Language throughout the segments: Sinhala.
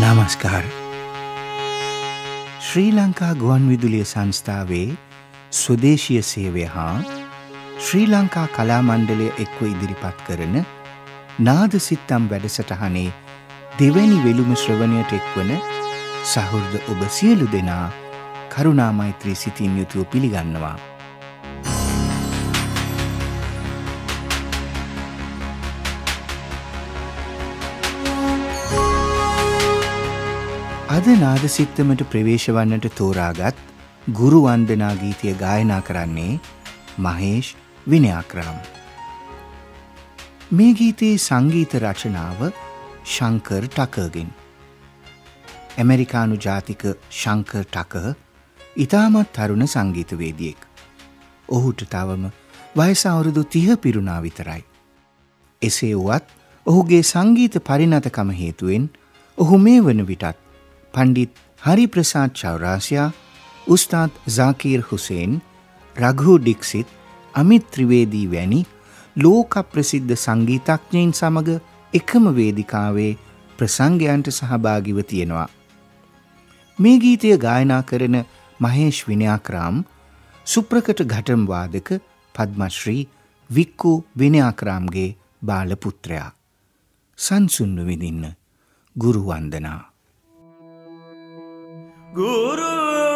නමස්කාර ශ්‍රී ලංකා ගුවන් විදුලිය සංස්ථාවේ ස්වදේශීය සේවය හා ශ්‍රී ලංකා කලා මණ්ඩලය එක්ව ඉදිරිපත් කරන නාද සිත්තම් වැඩසටහනේ දෙවැනි වෙළුම ශ්‍රවණයට එක්වන සහෘද ඔබ සියලු දෙනා කරුණාමෛත්‍රී සිතින් යුතුව පිළිගන්නවා. අද නාද සිත්තමට ප්‍රවේශ වන්නට තෝරාගත් ගුරු වන්දනා ගීතය ගායනා කරන්නේ මහේෂ් විනයාක්‍රාම්. මේ ගීතයේ සංගීත රචනාව ශංකර් ටකගෙන්. ඇමරිකානු ජාතික ශංකර් ටක ඉතාමත් තරුණ සංගීතවේදියෙක්. ඔහුට තවම වයස අවුරුදු තිහ පිරුණා විතරයි. එසේ වුවත් ඔහුගේ සංගීත පරිණතකම හේතුවෙන් ඔහු මේ වන විටත් පණ්ඩිත් හරි ප්‍රසාද් චෞරාසියා උස්තාත් සාකීර් හුසේන් රඝු ඩික්සිත් අමිත් ත්‍රිවේදී වැනි ලෝක ප්‍රසිද්ධ සංගීතඥයින් සමග එකම වේදිකාවේ ප්‍රසංගයන්ට සහභාගිව තියෙනවා. මේ ගීතය ගායනා කරන මහේෂ් විනයාක්‍රාම් සුප්‍රකට ගටම් වාදක පද්මශ්‍රී වික්කු විනයාක්‍රාම්ගේ බාලපුත්‍රයා. සංසුන්ව විදින්න ගුරු වන්දනා. Guru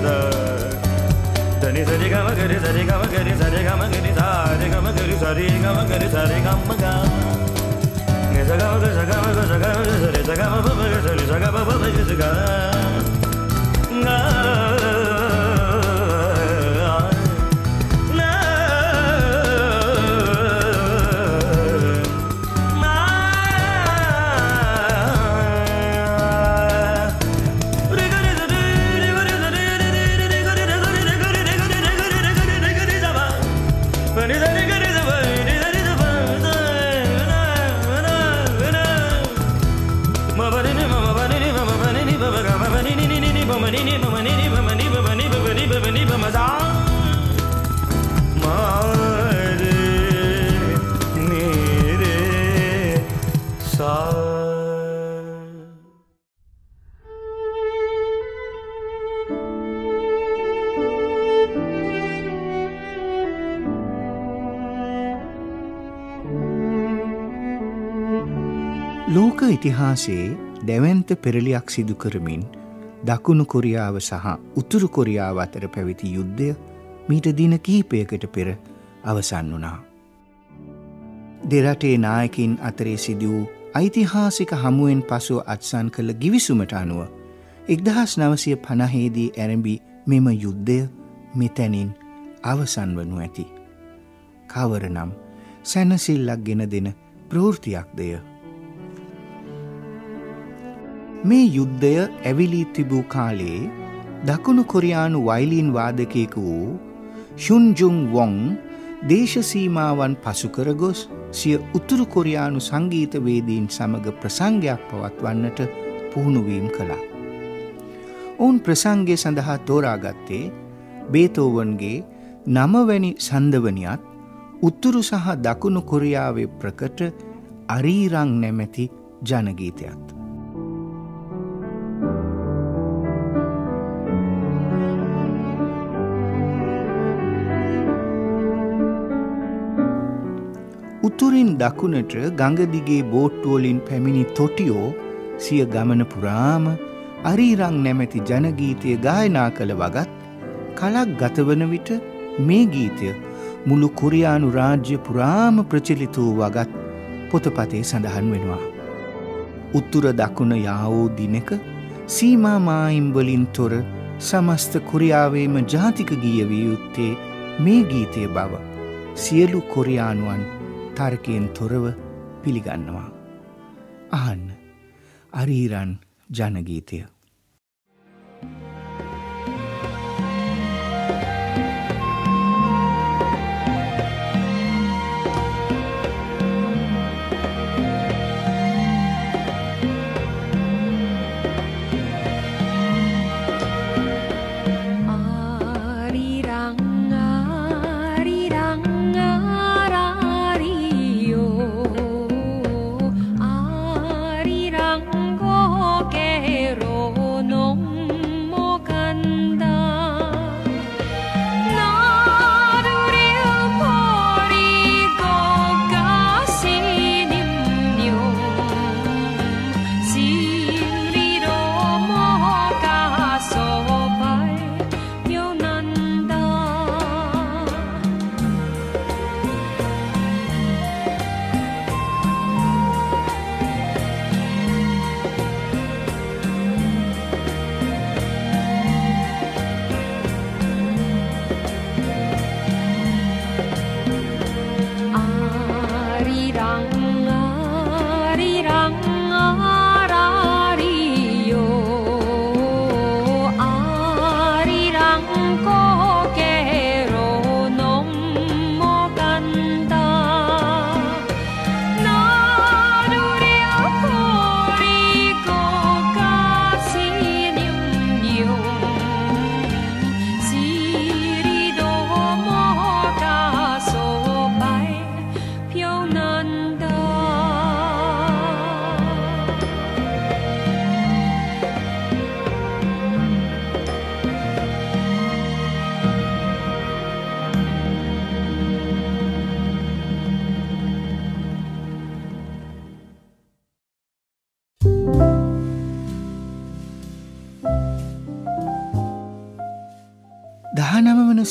da da ni sa ni ga ma ga ni sa ni ga ma ga ni sa ni ga ma ga ga ඉතිහාසයේ දැවන්ත පෙරලියක් සිදු කරමින් දකුණු කොරියාව සහ උතුරු කොරියාව අතර පැවිති යුද්ධය මීට දින කිහිපයකට පෙර අවසන් වුණා. දෙරටේ නායකින් අතරේ සිදු වූ ඓතිහාසික හමුවෙන් පසුව අත්සන් කළ ගිවිසුමට අනුව එක්දහස් නවසය පණහේදී ඇරඹි මෙම යුද්ධය මෙතැනින් අවසන් වනු ඇති. කවරනම් සැනසිල්ලක් ගෙන දෙන ප්‍රෘතියක්දය. මේ යුද්ධය ඇවිලී තිබූ කාලේ දකුණු කොරියානු වයිලීන් වාදකයෙකු වූ ශුන්ජුන් වොං දේශසීමාවන් පසුකර ගොස් සිය උතුරු කොරියානු සංගීතවේදීන් සමග ප්‍රසංගයක් පවත්වන්නට පුහුණුවීම් කළා. ඔවුන් ප්‍රසංගය සඳහා තෝරාගත්තේ බේතෝවන්ගේ නමවැනි සන්දවනියත් උත්තුරු සහ දකුණු කොරියාවේ ප්‍රකට අරීරං නැමැති ජනගීතයත්. උතුරින් දකුණට ගඟදිගේ බෝට්ටුවලින් පැමිණි තොටියෝ සිය ගමන පුරාම අරීරං නැමැති ජනගීතය ගායනා කළ වගත් කලක් ගතවන විට මේ ගීතය මුළු කොරියානු රාජ්‍ය පුරාම ප්‍රචලිත වූ වගත් පොතපතේ සඳහන් වෙනවා. උත්තුර දකුණ යාවෝ දිනක සීමා මායිම්වලින් තොර සමස්ත කොරියාවේම ජාතික ගීය විය යුත්තේ මේ ගීතය බව සියලු කොරියානුවන් තර්කයෙන් තොරව පිළිගන්නවා. අහන්න අරීරන් ජනගීතය.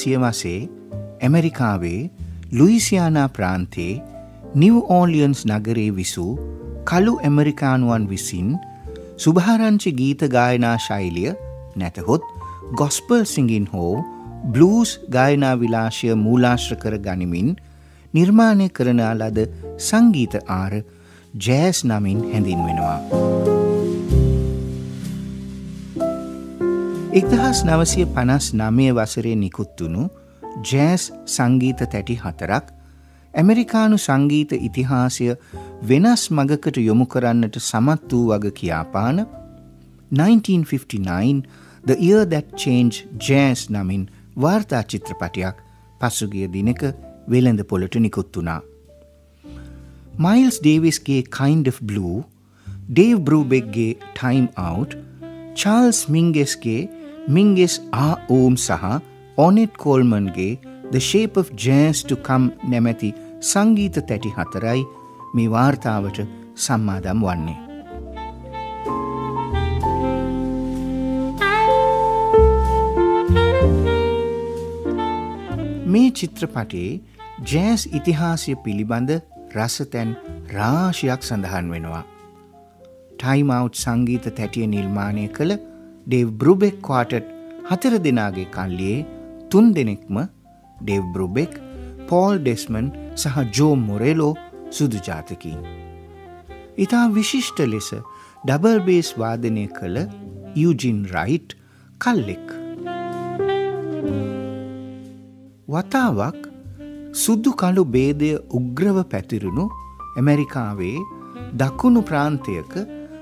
සියවසේ ඇමරිකාවේ ලුයිසියානා ප්‍රාන්තේ නිව් ඕලියන්ස් නගරේ විසූ කළු ඇමරිකානුවන් විසින් සුභාරංචි ගීත ගායනා ශෛලිය නැතහොත් ගොස්පල් සිංගින් හෝ බ්ලූස් ගායනා විලාශය මූලාශ්‍ර කර ගනිමින් නිර්මාණය කරනා ලද සංගීත ආර ජෑස් නමින් හැඳින්වෙනවා. එක්දහස් නවසය පනස් නමය වසරේ නිකුත්තුුණු ජෑස් සංගීත තැටි හතරක් ඇමරිකානු සංගීත ඉතිහාසය වෙනස් මගකට යොමු කරන්නට සමත් වූ වග කියාපාන 1959 The Year That Change Jazz නමින් වාර්තා චිත්‍රපටයක් පසුගිය දිනක වෙළඳ පොලට නිකුත්තුනා. මයිල්ස් ඩේවිස්ගේ Kind of Blue, ඩේව් බරූබෙක්ගේ Time Out, චාල්ස් මිංගෙස්ගේ මින්ගෙස් ආ ඕම් සහ ඕනෙට් කෝල්මන්ගේ The Shape of Jazz to Come නැමැති සංගීත තැටි හතරයි මේ වාර්තාවට සම්මාදම් වන්නේ. මේ චිත්‍රපටයේ ජෑස් ඉතිහාසය පිළිබඳ රසතැන් රාශයක් සඳහන් වෙනවා. ටයිමවුට් සංගීත තැටිය නිර්මාණය කළ ඩේව් බෘබෙක් කවාටට් හතර දෙනාගේ කල්ලියේ තුන් දෙනෙක්ම ඩෙව් බෘබෙක් පෝල් ඩෙස්මන් සහ ජෝ මොරෙලෝ සුදු ජාතකින්. ඉතා විශිෂ්ට ලෙස ඩබල් බේස් වාදනය කළ යුජින් රයිට් කල්ලෙක්. වතාවක් සුද්දු කළු බේදය උග්‍රව පැතිරුණු ඇමරිකාවේ දකුණු ප්‍රාන්තයක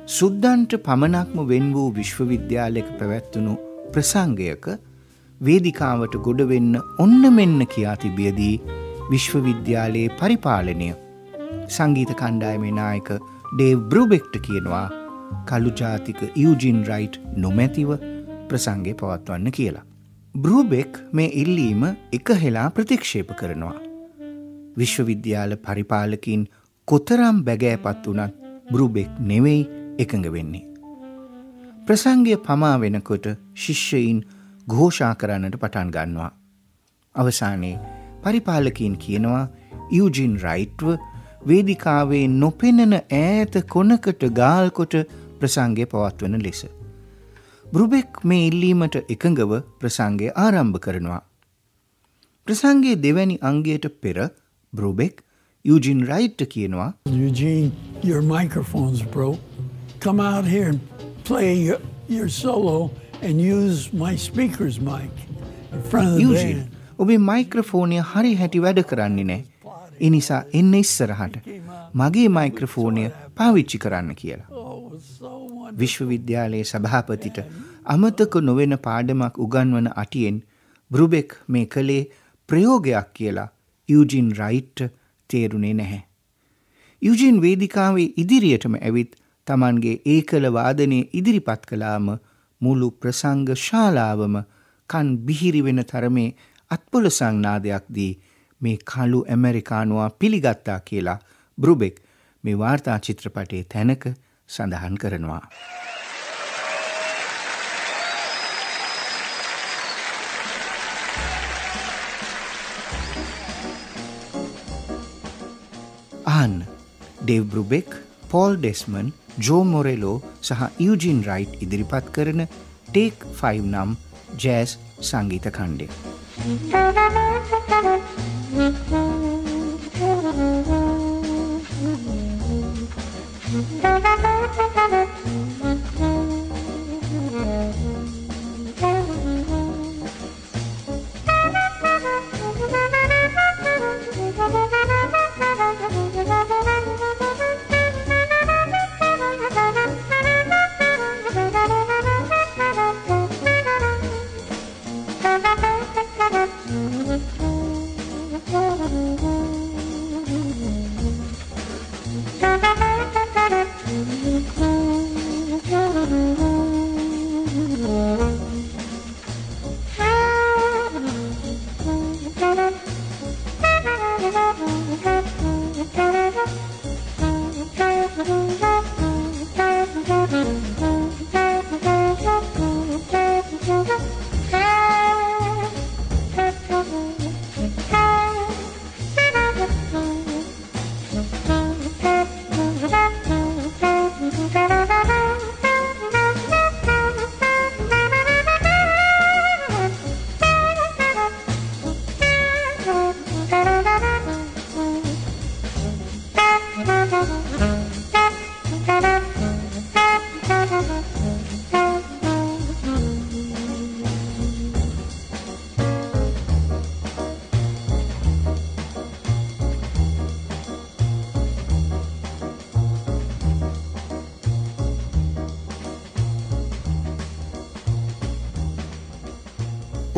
සුද්දන්ට පමණක්ම වෙන් වූ විශ්වවිද්‍යාලයක පැවැත්වුණු ප්‍රසංගයක වේදිකාවට ගොඩවෙන්න ඔන්න මෙන්න කියා තිබියදී විශ්වවිද්‍යාලයේ පරිපාලනය සංගීත කණ්ඩායමේ නායක ඩේව් බෘබෙක්ට කියනවා කළු ජාතික යුජින් රයිට් නොමැතිව ප්‍රසංගේ පවත්වන්න කියලා. බෘබෙක් මේ ඉල්ලීම එක හෙලා ප්‍රතික්ෂේප කරනවා. විශ්වවිද්‍යාල පරිපාලකින් කොතරම් බැගෑපත් වනත් බෘබෙක් නෙවෙයි එකඟ වෙන්නේ. ප්‍රසංගය පමා වෙනකොට ශිෂ්‍යයින් ഘോഷා කරන්නට පටන් ගන්නවා. අවසානයේ පරිපාලකින් කියනවා යුජින් රයිට්ව වේදිකාවේ නොපෙනෙන ඈත කොනකට ගාල්කොට ප්‍රසංගය පවත්වන ලෙස. බෘබෙක් මේ ඉල්ලීමට එකඟව ප්‍රසංගය ආරම්භ කරනවා. ප්‍රසංගේ දෙවැනි අංගයට පෙර බෘබෙක් යුජින් රයිට්ට කියනවා Eugene, your microphone's broke. Come out here and play your, your solo and use my speaker's mic in front of the Eugene band. ඔබේ මයික්‍රෆෝනය හරි හැටි වැඩ කරන්නේ නෑ. එනිසා එන්න ඉස්සරහට මගේ මයික්‍රෆෝනය පාවිච්චි කරන්න කියලා. විශ්වවිද්‍යාලයේ සභාපතිට අමතක නොවෙන පාඩමක් උගන්වන අටියෙන් බෘබෙක් මේ කළේ ප්‍රයෝගයක් කියලා යුජින් රයිට් තේරුණේ නැහැ. යුජින් වේදිකාවේ ඉදිරියටම ඇවිත් තමන්ගේ ඒකල වාදනය ඉදිරිපත් කලාම මුළු ප්‍රසංග ශාලාවම කන් බිහිරි වෙන තරමේ අත්පොල සංනාදයක් දී මේ කළු ඇමරිකානුවා පිළිගත්තා කියලා බෘබෙක් මේ වාර්තා චිත්‍රපටයේ තැනක සඳහන් කරනවා. ආන්න Dave Brubeck Paul Desmond Joe Morello සහ යුජින් රයිට් ඉදිරිපත් කරන ටේක් 5 නම් ජෑස් සංගීත කණ්ඩය.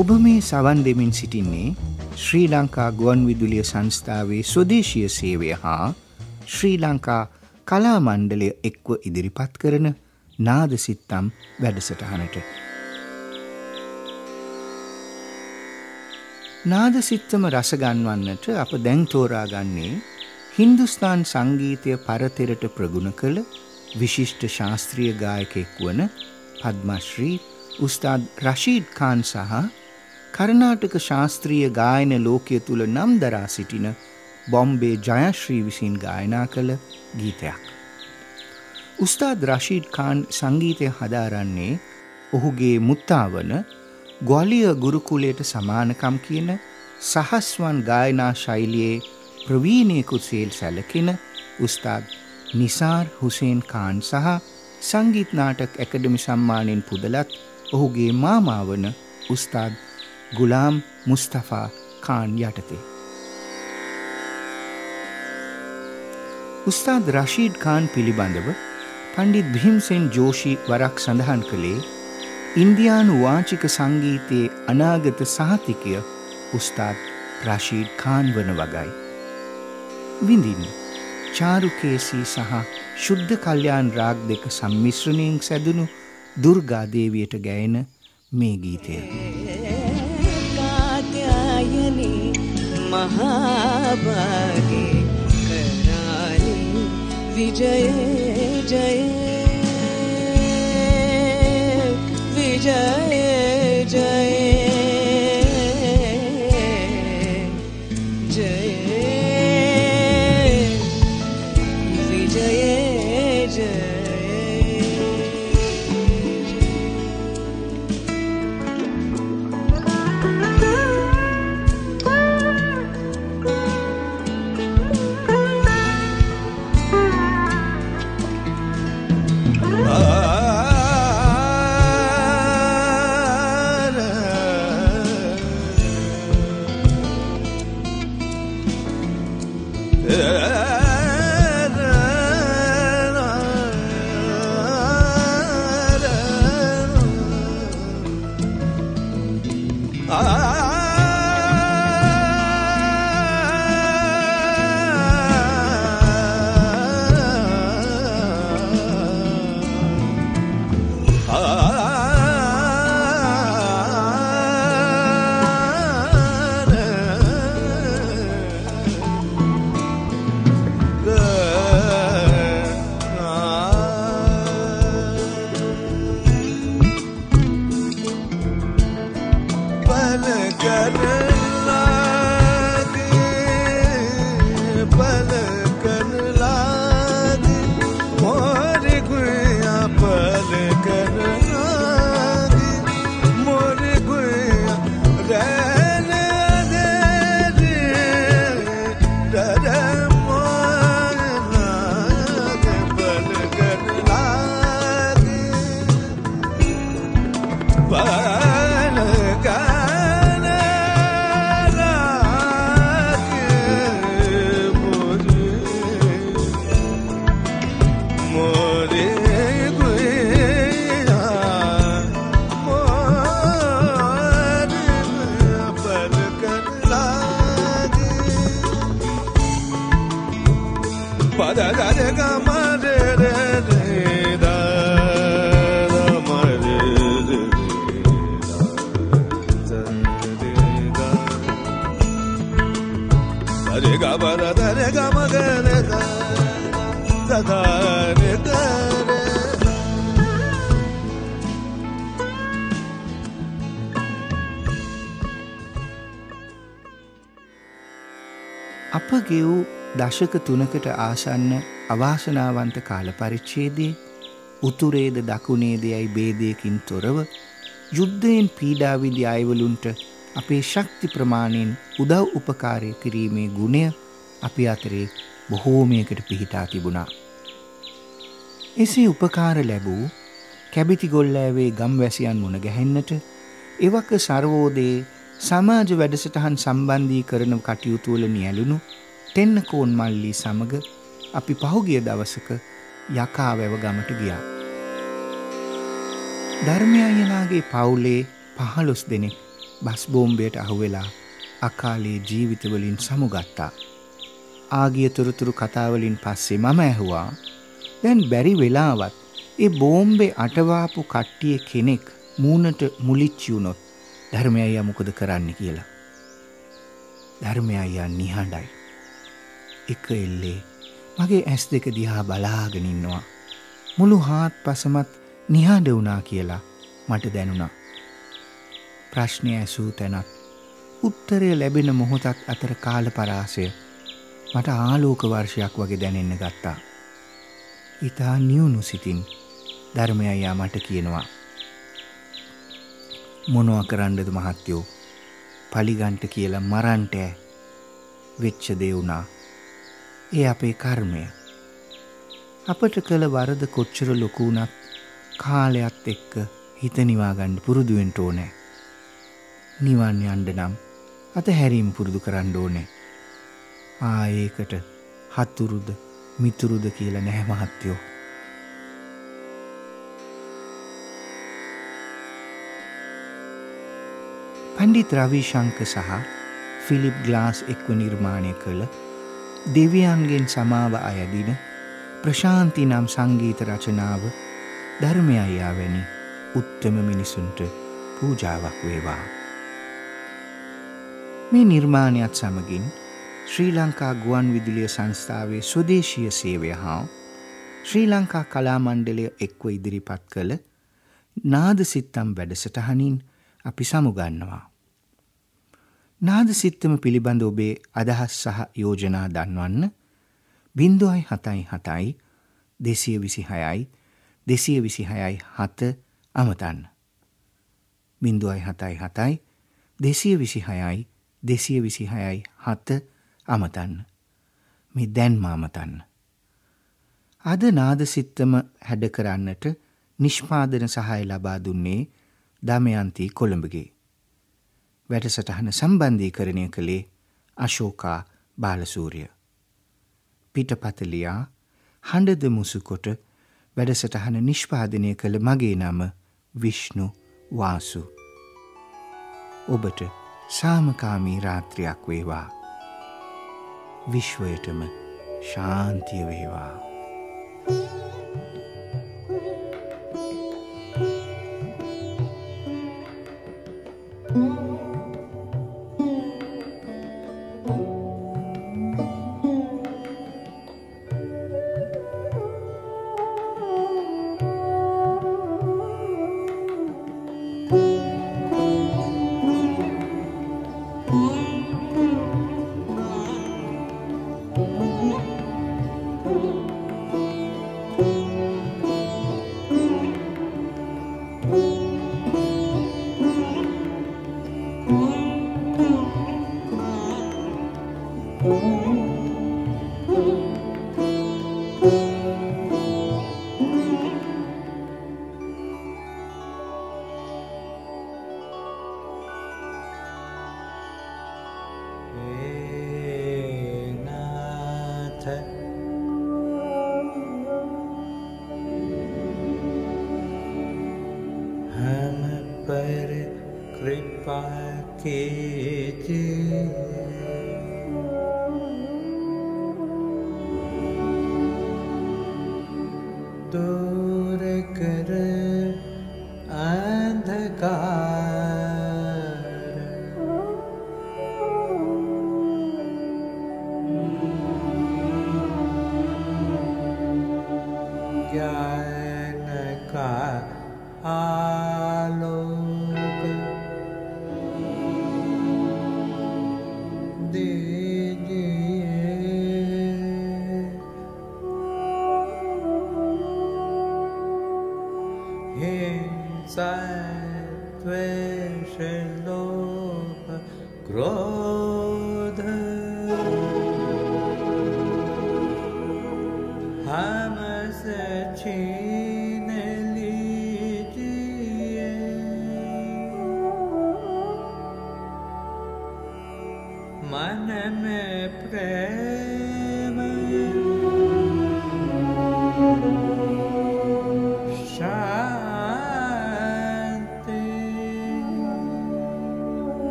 ඔබ මේ සවන් දෙමින් සිටින්නේ ශ්‍රී ලංකා ගුවන් විදුලිය සංස්ථාවේ ස්වදේශීය සේවය හා ශ්‍රී ලංකා කලා මණ්ඩලය එක්ව ඉදිරිපත් කරන නාද සිත්තම් වැඩසටහනට. නාද සිත්තම රසගන්වන්නට අප දැන් තෝරාගන්නේ හින්දුස්ථාන් සංගීතය පරතෙරට ප්‍රගුණ කළ විශිෂ්ට ශාස්ත්‍රීය ගායකෙක් වන පද්මශ්‍රී උස්තාද් රශීඩ් කාන් සහ කර්නාටක ශාස්ත්‍රීය ගායන ලෝකය තුළ නම් දරා සිටින බොම්බේ ජයශ්‍රී විසින් ගායනා කළ ගීතයක්. උස්තාද් රශීඩ් කාන් සංගීතය හදාරන්නේ ඔහුගේ මුත්තාවන ගොලිය ගුරුකුලයට සමානකම් කියන සහස්වන් ගායනා ශෛලියේ ප්‍රවීණයෙකු සේල් සැලකෙන උස්තාද් නිසාර් හුසේන් කාන් සහ සංගීත් නාටක ඇකඩමි සම්මානයෙන් පුදලත් ඔහුගේ මාමාවන උස්තාද් ගුලාම් මුස්තෆා කාන් යටතේ. උස්තාද් රශීඩ් කාන් පිළිබඳව පණ්ඩිත් බිහිම්සෙන් ජෝෂි වරක් සඳහන් කළේ ඉන්දයානු වාචික සංගීතයේ අනාගත සහතිකය උස්තාත් රශීඩ් කාන් වන වගයි. විඳින් චාරුකේසී සහ ශුද්ධ කල්්‍යයාන් රාග් දෙක සම්මිශ්‍රණයෙන් සැදනු දුර්ගාදේවියට ගැයෙන මේ ගීතය. महाभागे कराले विजय जय विजय जय මහාභාගේ කරාලි විජය ජය විජය ජය අප ගෙවූ දශක තුනකට ආසන්න අවාසනාවන්ත කාල පරිච්ඡේදයේ උතුරේද දකුණේදයයි ભેදයකින් තොරව යුද්ධයෙන් පීඩා විඳි අයවලුන්ට අපේ ශක්ති ප්‍රමාණයෙන් උදව් උපකාරය කිරීමේ ගුණය අපි අතරේ බොහෝමයකට පිහිටා තිබුණා. එසේ උපකාර ලැබූ කැබිති ගොල්ලෑවේ ගම්වැසියන් මුණ ගැහෙන්නට එවක සර්වෝදයේ සමාජ වැඩසටහන් සම්බන්ධී කරන කටයුතුවල නියැලුණු තෙන්නකෝන් මල්ලී සමග අපි පහුගිය දවසක යකා වැව ගමට ගියා. ධර්මයයනාගේ පවුලේ පහළොස් දෙනෙක් බස් බෝම්බයට අහුවෙලා අකාලේ ජීවිතවලින් සමුගත්තා. ආගිය තොරතුරු කතාවලින් පස්සේ මම ඇහුවා දැන් බැරි වෙලාවත් ඒ බෝම්බේ අටවාපු කට්ටිය කෙනෙක් මූනට මුලිච්චියුනොත් ධර්මය අයියා මොකද කරන්න කියලා. ධර්මය අයියා නිහඬයි. එක එල්ලේ මගේ ඇස් දෙක දිහා බලාගෙන ඉන්නවා. මුළු හාත් පසමත් නිහඬ වුණා කියලා මට දැනුණා. ප්‍රශ්නය ඇසූ තැනත් උත්තරය ලැබෙන මොහොතත් අතර කාල පරාසය මට ආලෝක වර්ෂයක් වගේ දැනෙන්න ගත්තා. ඉතා නියුණු සිතින් ධර්මය අයියා මට කියනවා. මොනවා කරන්නද මහත්තයෝ පලිගන්ට කියලා මරන්ට වෙච්ච දේ වුණා. ඒ අපේ කර්මය. අපට කළ වරද කොච්චර ලොකු වුණත් කාලයත් එක්ක හිත නිවා ගන්න පුරුදු වෙන්න ඕනේ. නිවන් යන්න නම් අතහැරීම පුරුදු කරන්න ඕනේ. ආ ඒකට හතුරුද මිතුරුද කියලා නැහැ මහත්තයෝ. පණ්ඩිත් රවිශංක සහ ෆිලිප් ග්ලාස් එක්ව නිර්මාණය කළ දෙවියන්ගෙන් සමාව අයදින ප්‍රශාන්ති නම් සංගීත රචනාව ධර්මයයියා වැනි උත්තම මිනිසුන්ට පූජාවක් වේවා. මේ නිර්මාණයත් සමගින් ශ්‍රී ලංකා ගුවන් විදුලිය සංස්ථාවේ ස්වදේශීය සේවය හා ශ්‍රී ලංකා කලාමණ්ඩලය එක්ව ඉදිරිපත් කළ නාද සිත්තම් වැඩසටහනින් අපි සමුගන්නවා. නාද සිත්තම පිළිබඳ ඔබේ අදහස් සහ යෝජනා දන්වන්න බින්දුවයි හතයි හතයි දෙසිය විසිහයයි දෙසිය විසිහයයි හත අමතන්න. බින්දුවයි හතයි හතයි දෙසිය විසිහයයි දෙසිය විසිහයයි හත අමතන්න. මේ දැන්ම අමතන්න. අද නාද සිත්තම හැඩ කරන්නට නිෂ්පාදන සහය ලබා දුන්නේ දමයන්ති කොළඹගේ. වැඩසටහන සම්බන්ධීකරණය කළේ අශෝකා බාලසූරිය. පිටපතලියා හඬද මුසුකොට වැඩසටහන නිෂ්පාදනය කළ මගේ නම විශ්ණු වාසු. ඔබට සාමකාමී රාත්‍රයක් වේවා. විශ්වයටම ශාන්තිය වේවා. हम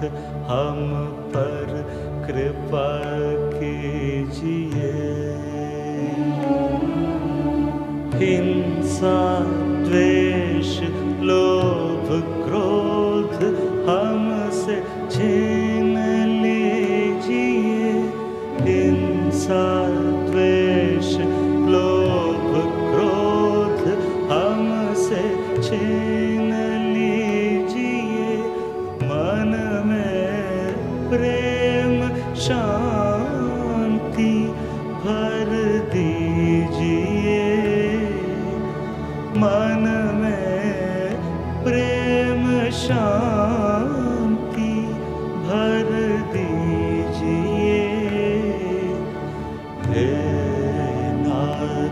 नाथ हम पर कृपा कीजिए। हिंसा द्वेष लोभ क्रोध हमसे छीन लीजिए। हिंसा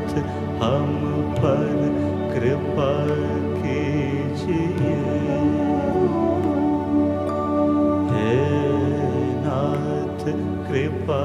नाथ हम पर कृपा कीजिए। हे नाथ कृपा